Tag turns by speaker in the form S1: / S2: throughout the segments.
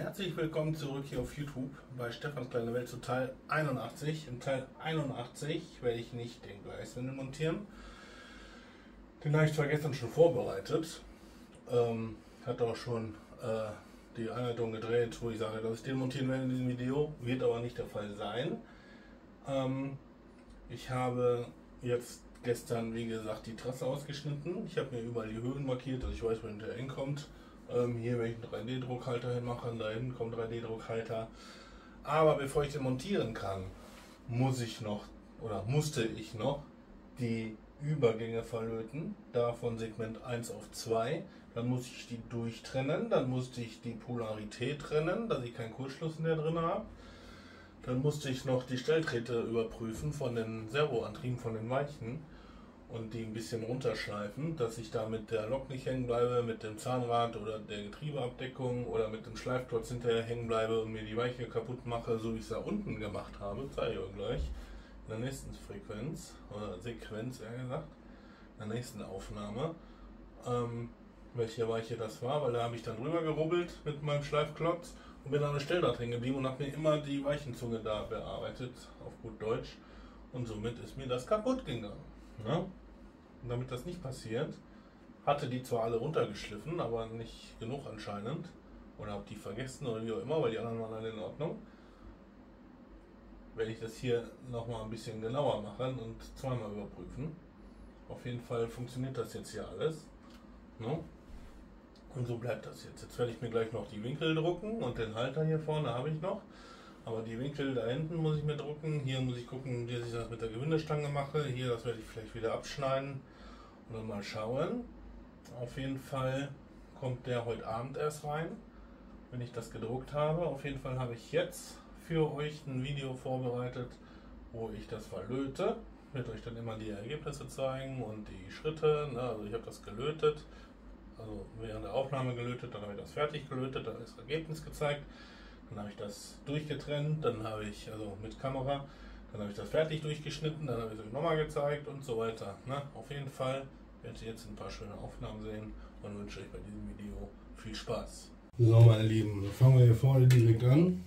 S1: herzlich willkommen zurück hier auf YouTube bei Stefans kleine Welt zu Teil 81. Im Teil 81 werde ich nicht den Gleiswindel montieren. Den habe ich zwar gestern schon vorbereitet, ähm, hat auch schon äh, die Einleitung gedreht, wo ich sage, dass ich den montieren werde in diesem Video, wird aber nicht der Fall sein. Ähm, ich habe jetzt gestern, wie gesagt, die Trasse ausgeschnitten. Ich habe mir überall die Höhen markiert, dass ich weiß, wo der hinkommt. Ähm, hier werde ich einen 3D-Druckhalter hinmachen, da hinten kommt 3D-Druckhalter. Aber bevor ich den montieren kann, muss ich noch oder musste ich noch die Übergänge verlöten, da von Segment 1 auf 2. Dann muss ich die durchtrennen, dann musste ich die Polarität trennen, dass ich keinen Kurzschluss mehr drin habe. Dann musste ich noch die Stellträte überprüfen von den Servoantrieben, von den Weichen und die ein bisschen runterschleifen, dass ich da mit der Lok nicht hängen bleibe, mit dem Zahnrad oder der Getriebeabdeckung oder mit dem Schleifklotz hinterher hängen bleibe und mir die Weiche kaputt mache, so wie ich es da unten gemacht habe, zeige ich euch gleich in der nächsten Frequenz oder Sequenz eher gesagt, in der nächsten Aufnahme, ähm, welche Weiche das war, weil da habe ich dann drüber gerubbelt mit meinem Schleifklotz und bin an der Stelle da drin geblieben und habe mir immer die Weichenzunge da bearbeitet, auf gut Deutsch. Und somit ist mir das kaputt gegangen. Ja? Und damit das nicht passiert, hatte die zwar alle runtergeschliffen, aber nicht genug anscheinend. Oder habe die vergessen oder wie auch immer, weil die anderen waren alle in Ordnung. Werde ich das hier nochmal ein bisschen genauer machen und zweimal überprüfen. Auf jeden Fall funktioniert das jetzt hier alles. No? Ne? Und so bleibt das jetzt. Jetzt werde ich mir gleich noch die Winkel drucken und den Halter hier vorne habe ich noch. Aber die Winkel da hinten muss ich mir drucken. Hier muss ich gucken, wie ich das mit der Gewindestange mache. Hier, das werde ich vielleicht wieder abschneiden dann mal schauen. Auf jeden Fall kommt der heute Abend erst rein, wenn ich das gedruckt habe. Auf jeden Fall habe ich jetzt für euch ein Video vorbereitet, wo ich das verlöte. Ich werde euch dann immer die Ergebnisse zeigen und die Schritte. Ne? Also ich habe das gelötet, also während der Aufnahme gelötet, dann habe ich das fertig gelötet, dann ist das Ergebnis gezeigt. Dann habe ich das durchgetrennt, dann habe ich, also mit Kamera, dann habe ich das fertig durchgeschnitten, dann habe ich es euch nochmal gezeigt und so weiter. Ne? Auf jeden Fall werdet jetzt ein paar schöne Aufnahmen sehen und wünsche euch bei diesem Video viel Spaß. So meine Lieben, fangen wir hier vorne direkt an.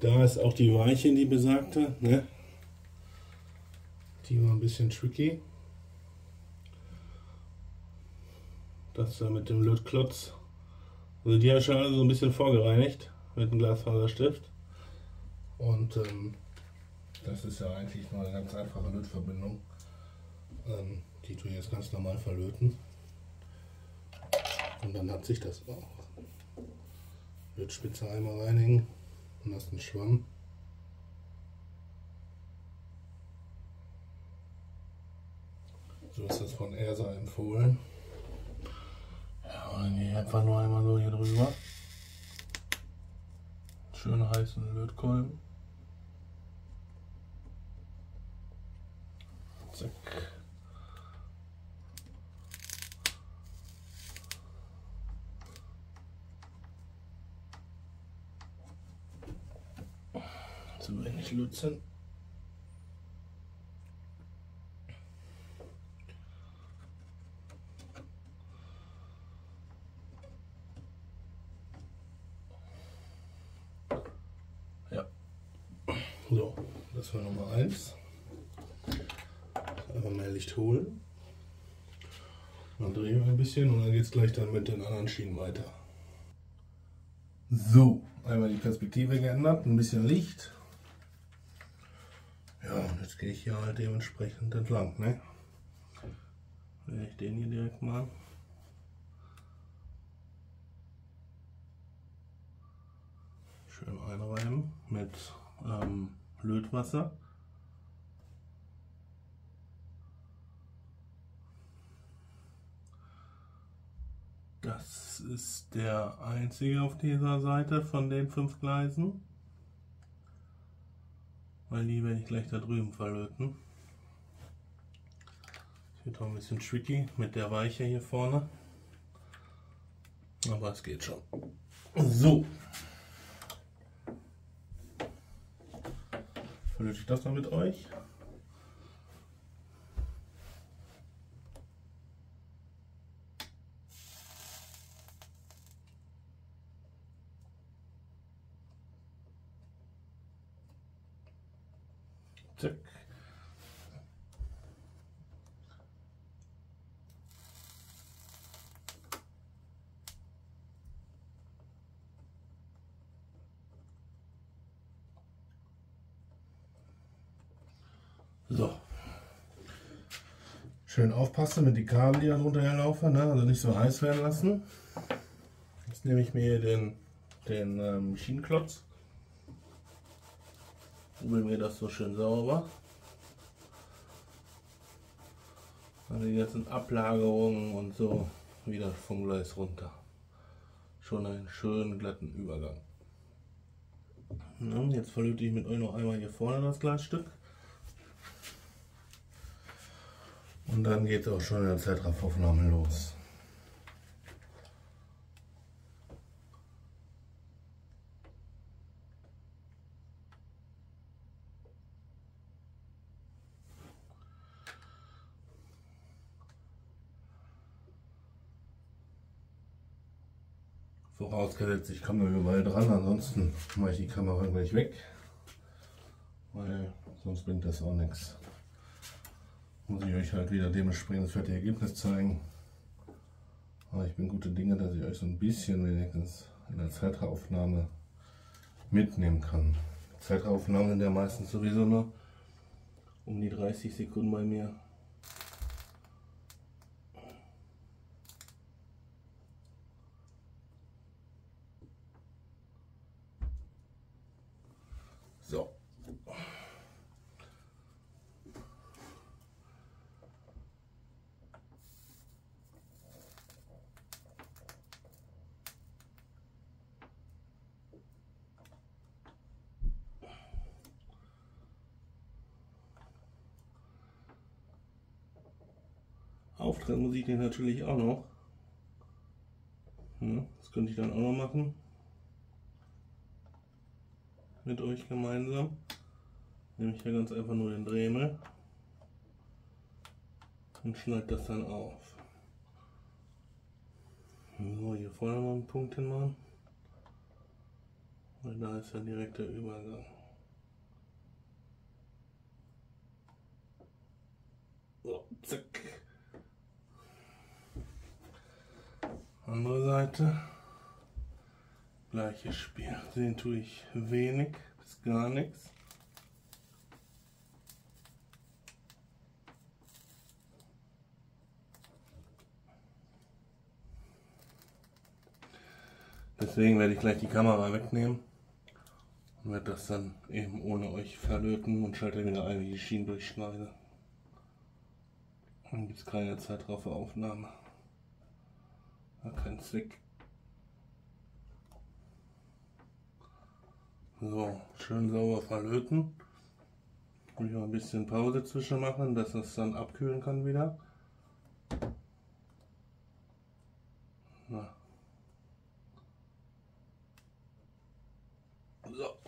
S1: Da ist auch die Weiche, die besagte. Ne? Die war ein bisschen tricky. Das da mit dem Lötklotz also die habe ich schon alle so ein bisschen vorgereinigt mit einem Glasfaserstift. Und ähm, das ist ja eigentlich nur eine ganz einfache Lötverbindung. Ähm, die tue ich jetzt ganz normal verlöten. Und dann hat sich das auch. Lötspitze einmal reinigen, nassen Schwamm. So ist das von ERSA empfohlen. Und hier einfach nur einmal so hier drüber. Schön heißen Lötkolben. Zack. Wenig Lützen. So, das war Nummer 1. Einfach mehr Licht holen. Dann drehen wir ein bisschen und dann geht es gleich dann mit den anderen Schienen weiter. So, einmal die Perspektive geändert, ein bisschen Licht. Gehe ich hier halt dementsprechend entlang. Ne? Ich den hier direkt mal. Schön einreiben mit ähm, Lötwasser. Das ist der einzige auf dieser Seite von den fünf Gleisen. Weil die werde ich gleich da drüben verlöten. Das wird auch ein bisschen tricky mit der Weiche hier vorne. Aber es geht schon. So, verlöte ich das mal mit euch. Zack. So. Schön aufpassen mit die Kabel, die da drunter herlaufen, ne? also nicht so heiß werden lassen. Jetzt nehme ich mir den, den ähm, Schienenklotz, rübel mir das so schön sauber. Also die ganzen Ablagerungen und so wieder vom Gleis runter. Schon einen schönen glatten Übergang. Jetzt verlöte ich mit euch noch einmal hier vorne das Glasstück. Und dann geht auch schon in der Zeitrafferaufnahme los. Vorausgesetzt, ich komme überall dran, ansonsten mache ich die Kamera gleich weg, weil sonst bringt das auch nichts muss ich euch halt wieder dementsprechend das fertige Ergebnis zeigen. Aber ich bin gute Dinge, dass ich euch so ein bisschen wenigstens in der Zeitraufnahme mitnehmen kann. Zeitraufnahmen sind ja meistens sowieso nur um die 30 Sekunden bei mir. So. Auftrag muss ich den natürlich auch noch. Ja, das könnte ich dann auch noch machen. Mit euch gemeinsam. Nehme ich hier ganz einfach nur den Dremel und schneide das dann auf. So, hier vorne mal einen Punkt hinmachen. Weil da ist ja direkt der Übergang. So, zack. Andere Seite. Gleiches Spiel. Sehen tue ich wenig bis gar nichts. Deswegen werde ich gleich die Kamera wegnehmen und werde das dann eben ohne euch verlöten und schalte wieder ein, wie die Schienen durchschneide. Dann gibt es keine Zeit drauf für Aufnahme. Hat keinen Zweck. So, schön sauber verlöten. Ich ein bisschen Pause zwischen machen, dass es dann abkühlen kann wieder. Na. So.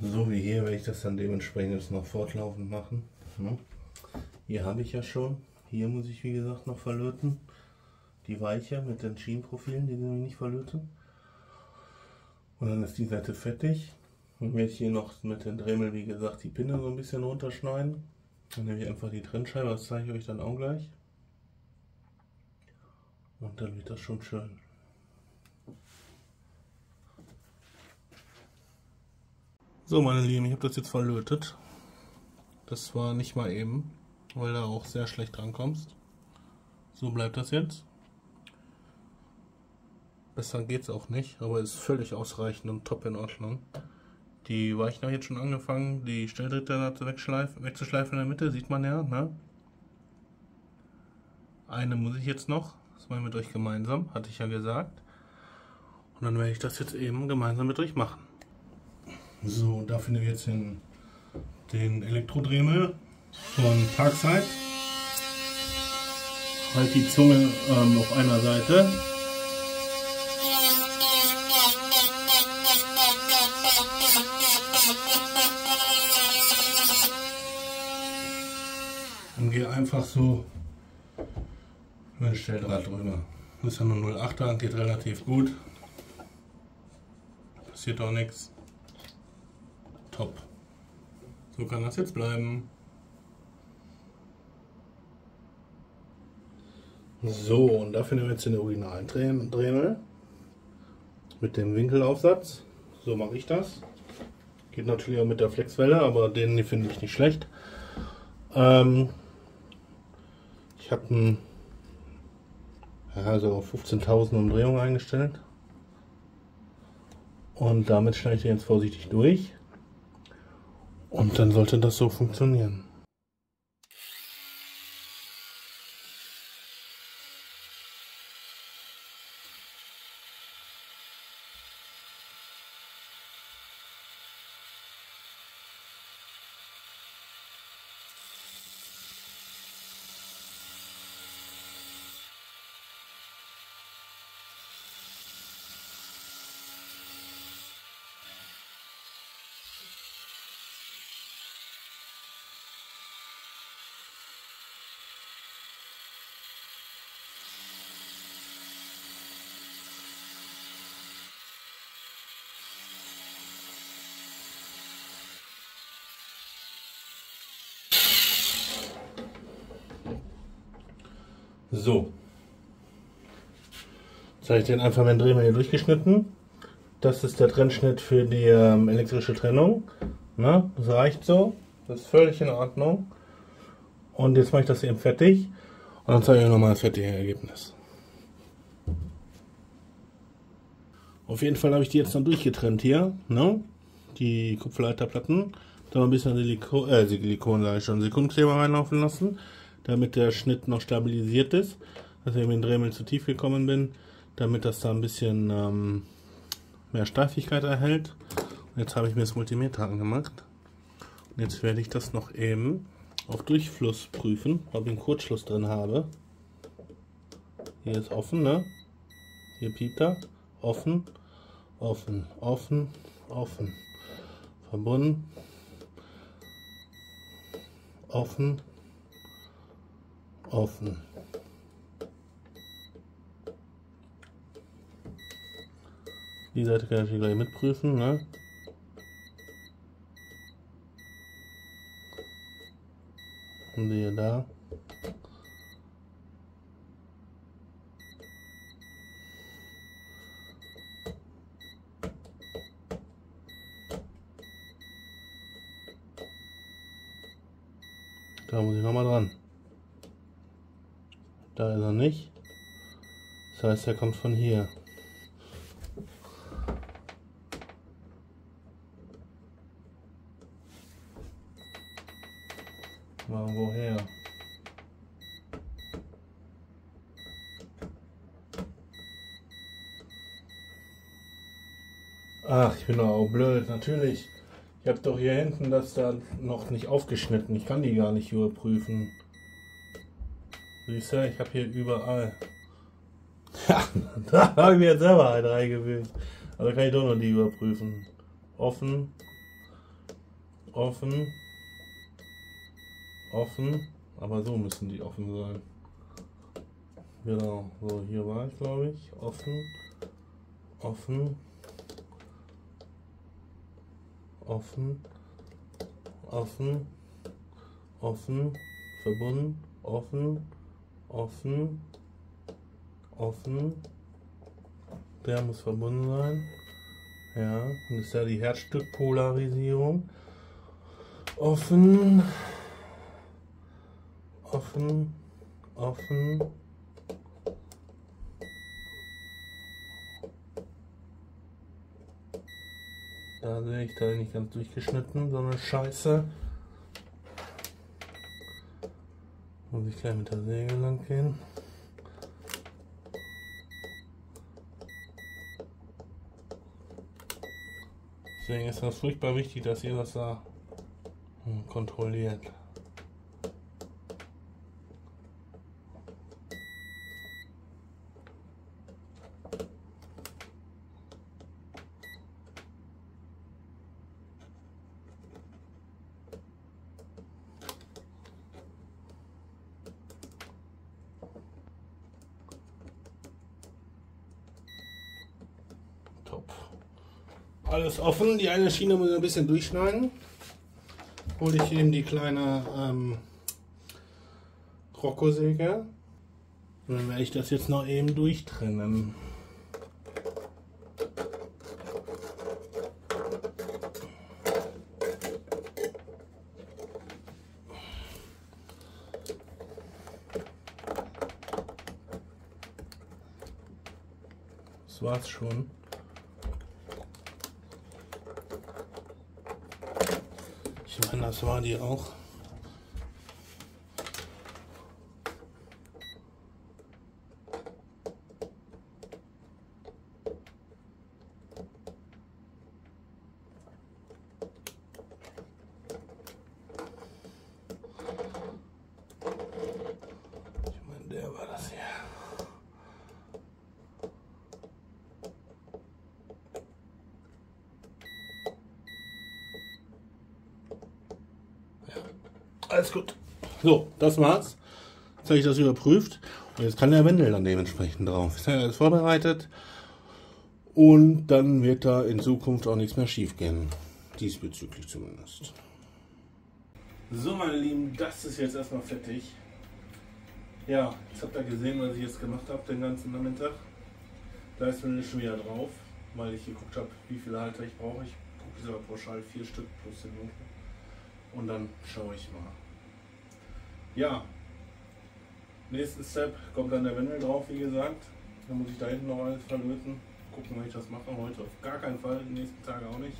S1: So wie hier werde ich das dann dementsprechend jetzt noch fortlaufend machen. Ne? Hier habe ich ja schon. Hier muss ich wie gesagt noch verlöten. Die Weiche mit den Schienenprofilen, die sind nicht verlöten. Und dann ist die Seite fertig. Und werde ich hier noch mit den Dremel, wie gesagt, die Pinne so ein bisschen runterschneiden. Dann nehme ich einfach die Trennscheibe, das zeige ich euch dann auch gleich. Und dann wird das schon schön. So meine Lieben, ich habe das jetzt verlötet. Das war nicht mal eben, weil du auch sehr schlecht drankommst. So bleibt das jetzt. Besser es auch nicht, aber ist völlig ausreichend und top in Ordnung. Die Weichen habe ich jetzt schon angefangen, die Stelldritte wegzuschleifen in der Mitte, sieht man ja. Ne? Eine muss ich jetzt noch, das mache ich mit euch gemeinsam, hatte ich ja gesagt. Und dann werde ich das jetzt eben gemeinsam mit euch machen. So, dafür nehme ich jetzt den, den Elektrodremel von Parkside. Halt die Zunge ähm, auf einer Seite. Und gehe einfach so über den Stelldraht drüber. Das ist ja nur 0,8er, geht relativ gut. Passiert auch nichts. Top. So kann das jetzt bleiben. So, und dafür nehmen wir jetzt den originalen Dremel mit dem Winkelaufsatz. So mache ich das. Geht natürlich auch mit der Flexwelle, aber den finde ich nicht schlecht. Ähm, ich habe einen also 15.000 Umdrehungen eingestellt. Und damit schneide ich den jetzt vorsichtig durch. Und dann sollte das so funktionieren. So. Jetzt habe ich den einfach mit dem Drehmer hier durchgeschnitten. Das ist der Trennschnitt für die ähm, elektrische Trennung. Na, das reicht so. Das ist völlig in Ordnung. Und jetzt mache ich das eben fertig. Und dann zeige ich euch nochmal das fertige Ergebnis. Auf jeden Fall habe ich die jetzt dann durchgetrennt hier. Ne? Die Kupferleiterplatten. Da ein bisschen Silikon, äh, Silikon, sage ich schon, Sekundenkleber reinlaufen lassen damit der Schnitt noch stabilisiert ist, dass ich mit dem Dremel zu tief gekommen bin, damit das da ein bisschen ähm, mehr Steifigkeit erhält. Und jetzt habe ich mir das Multimeter angemacht. Und jetzt werde ich das noch eben auf Durchfluss prüfen, ob ich einen Kurzschluss drin habe. Hier ist offen, ne? Hier piept er. Offen, offen, offen, offen. Verbunden. Offen, offen. Die Seite kann ich gleich mitprüfen. Ne? Und die da. Da muss ich nochmal dran. Da ist er nicht. Das heißt, er kommt von hier. Mal woher? Ach, ich bin doch auch blöd, natürlich. Ich habe doch hier hinten das da noch nicht aufgeschnitten. Ich kann die gar nicht überprüfen. Siehst du, ich habe hier überall. Ja, da habe ich mir jetzt selber einen reingewählt. Also kann ich doch noch die überprüfen. Offen. Offen. Offen. Aber so müssen die offen sein. Genau, so hier war ich glaube ich. Offen. Offen. Offen. Offen. Offen. Verbunden. Offen offen, offen, der muss verbunden sein. Ja, das ist ja die Herzstückpolarisierung. Offen, offen, offen. Da sehe ich da nicht ganz durchgeschnitten, sondern scheiße. Muss ich gleich mit der Säge lang gehen. Deswegen ist das furchtbar wichtig, dass ihr das da hm, kontrolliert. Alles offen. Die eine Schiene muss ich ein bisschen durchschneiden. Hole ich eben die kleine ähm, Rocco-Säge. Und dann werde ich das jetzt noch eben durchtrennen. Das war's schon. Meine, das war die auch. Alles gut. So, das war's. Jetzt habe ich das überprüft. Und jetzt kann der Wendel dann dementsprechend drauf. Ist ja alles vorbereitet. Und dann wird da in Zukunft auch nichts mehr schief gehen. Diesbezüglich zumindest. So, meine Lieben, das ist jetzt erstmal fertig. Ja, jetzt habt ihr gesehen, was ich jetzt gemacht habe den ganzen Nachmittag. Da ist mir schon wieder drauf, weil ich geguckt habe, wie viele Halter ich brauche. Ich gucke sogar pauschal vier Stück plus den Ofen. Und dann schaue ich mal. Ja, nächsten Step kommt dann der Wendel drauf, wie gesagt. Dann muss ich da hinten noch alles verlöten. Gucken, wie ich das mache. Heute auf gar keinen Fall, die nächsten Tage auch nicht.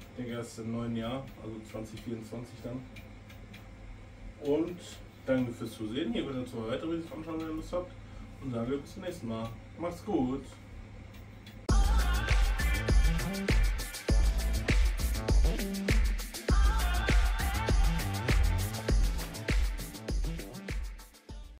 S1: Ich denke erst im neuen Jahr, also 2024 dann. Und danke fürs Zusehen. Hier wird dazu weitere Videos anschauen, wenn ihr Lust habt. Und sage bis zum nächsten Mal. Macht's gut.